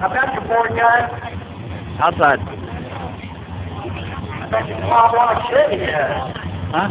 I've got your board, guys. Outside. I bet you Bob want to shit here. Huh?